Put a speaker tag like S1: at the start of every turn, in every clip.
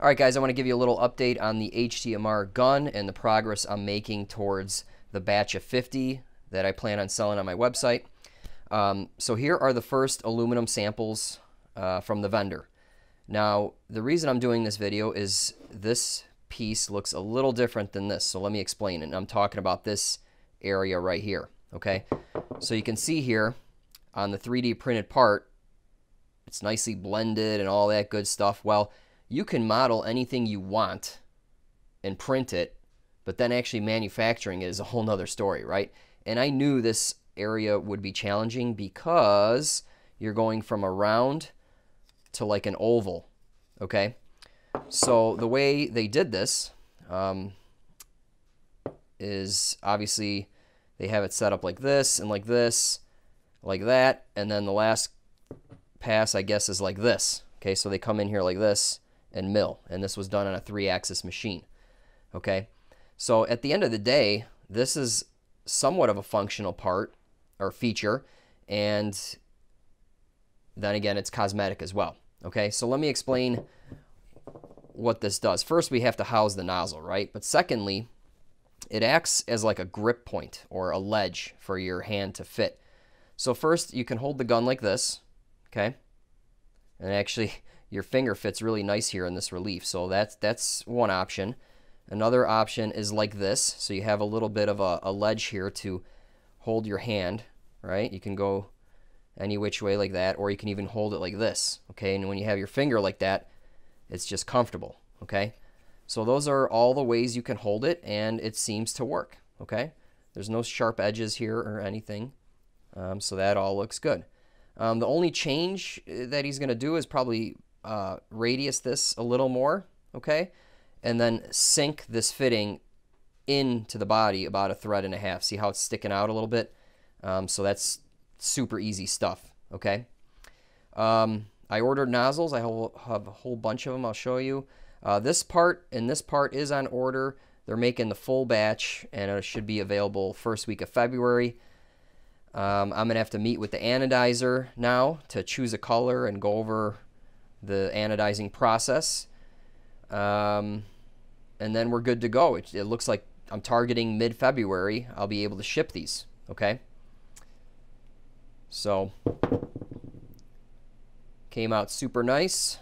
S1: All right, guys, I want to give you a little update on the HTMR gun and the progress I'm making towards the batch of 50 that I plan on selling on my website. Um, so here are the first aluminum samples uh, from the vendor. Now, the reason I'm doing this video is this piece looks a little different than this. So let me explain. And I'm talking about this area right here, okay? So you can see here on the 3D printed part, it's nicely blended and all that good stuff. Well, you can model anything you want and print it, but then actually manufacturing it is a whole nother story, right? And I knew this area would be challenging because you're going from a round to like an oval, okay? So the way they did this um, is obviously they have it set up like this and like this, like that, and then the last pass, I guess, is like this. Okay, so they come in here like this, and mill. And this was done on a three-axis machine. Okay, so at the end of the day, this is somewhat of a functional part or feature, and then again, it's cosmetic as well. Okay, so let me explain what this does. First, we have to house the nozzle, right? But secondly, it acts as like a grip point or a ledge for your hand to fit. So first, you can hold the gun like this, okay? And actually, your finger fits really nice here in this relief. So that's, that's one option. Another option is like this. So you have a little bit of a, a ledge here to hold your hand, right? You can go any which way like that, or you can even hold it like this, okay? And when you have your finger like that, it's just comfortable, okay? So those are all the ways you can hold it, and it seems to work, okay? There's no sharp edges here or anything, um, so that all looks good. Um, the only change uh, that he's going to do is probably uh, radius this a little more, okay? And then sink this fitting into the body about a thread and a half. See how it's sticking out a little bit? Um, so that's super easy stuff, okay? Um, I ordered nozzles. I have a whole bunch of them. I'll show you. Uh, this part and this part is on order. They're making the full batch, and it should be available first week of February. Um, I'm going to have to meet with the anodizer now to choose a color and go over the anodizing process. Um, and then we're good to go. It, it looks like I'm targeting mid-February. I'll be able to ship these, okay? So, came out super nice.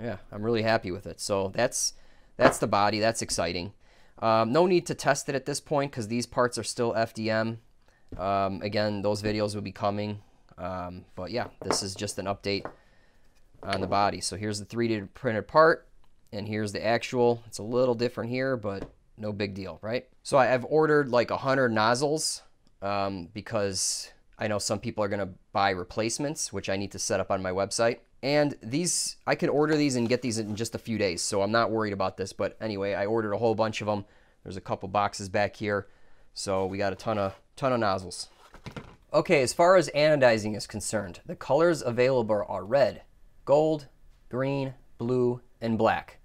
S1: Yeah, I'm really happy with it. So that's that's the body. That's exciting. Um, no need to test it at this point because these parts are still FDM. Um, again, those videos will be coming um, but yeah, this is just an update on the body. So here's the 3D printed part, and here's the actual. It's a little different here, but no big deal, right? So I've ordered like 100 nozzles um, because I know some people are going to buy replacements, which I need to set up on my website. And these, I can order these and get these in just a few days, so I'm not worried about this. But anyway, I ordered a whole bunch of them. There's a couple boxes back here, so we got a ton of ton of nozzles. Okay, as far as anodizing is concerned, the colors available are red, gold, green, blue, and black.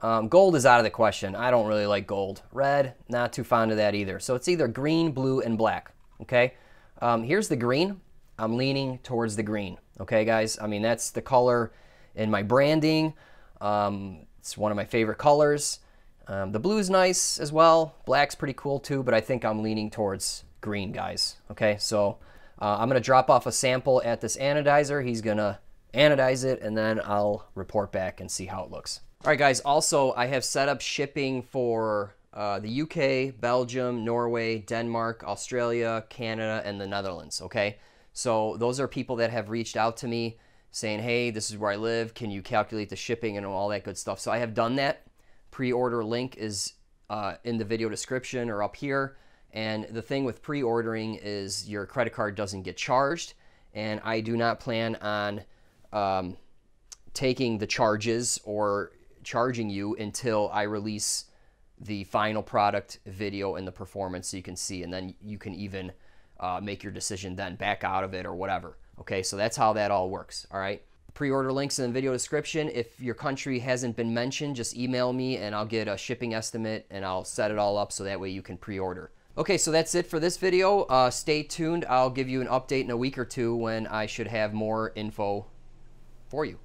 S1: Um, gold is out of the question. I don't really like gold. Red, not too fond of that either. So it's either green, blue, and black. Okay, um, here's the green. I'm leaning towards the green. Okay, guys. I mean, that's the color in my branding. Um, it's one of my favorite colors. Um, the blue is nice as well. Black's pretty cool too, but I think I'm leaning towards green, guys. Okay, so uh, I'm to drop off a sample at this anodizer. He's to anodize it, and then I'll report back and see how it looks. All right, guys. Also, I have set up shipping for uh, the UK, Belgium, Norway, Denmark, Australia, Canada, and the Netherlands. Okay, so those are people that have reached out to me saying, "Hey, this is where I live. Can you calculate the shipping and all that good stuff?" So I have done that. Pre-order link is uh, in the video description or up here. And the thing with pre-ordering is your credit card doesn't get charged. And I do not plan on um, taking the charges or charging you until I release the final product video and the performance so you can see. And then you can even uh, make your decision then back out of it or whatever. Okay, so that's how that all works. All right. Pre-order links in the video description. If your country hasn't been mentioned, just email me and I'll get a shipping estimate and I'll set it all up so that way you can pre-order. Okay, so that's it for this video. Uh, stay tuned. I'll give you an update in a week or two when I should have more info for you.